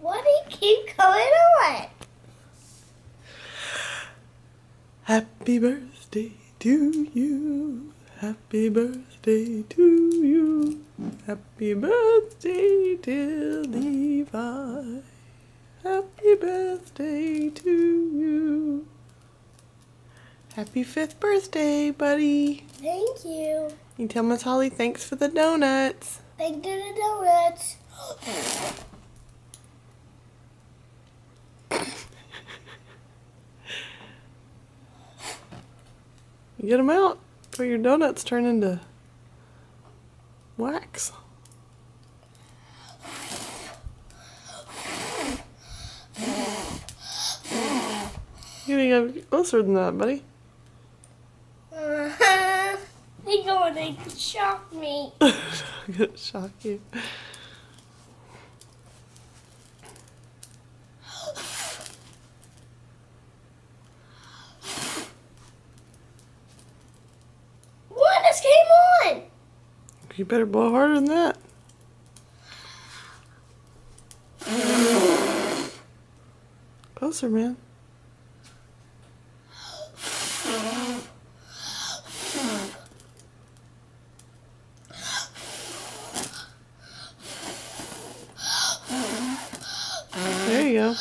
Why do you keep going on? Happy birthday to you. Happy birthday to you. Happy birthday, dear Levi. Happy birthday to you. Happy fifth birthday, buddy. Thank you. You tell Miss Hollie thanks for the donuts. Thank you the donuts. Get them out before your donuts turn into wax. You gotta get closer than that, buddy. Uh-huh. You're going to shock me. Gonna shock you. What just came on? You better blow harder than that. Closer, man. There you go.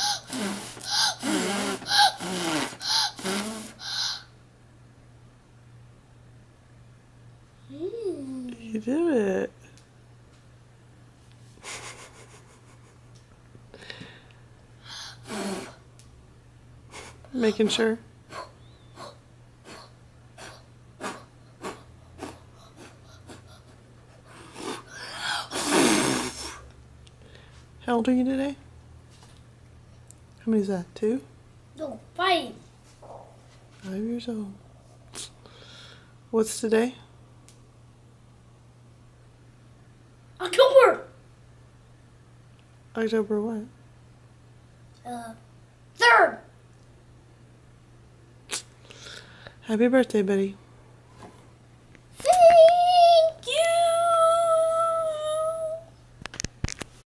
You did it. Making sure. How old are you today? How many is that? Two? No, five. Five years old. What's today? October. October what? Uh, third. Happy birthday, buddy.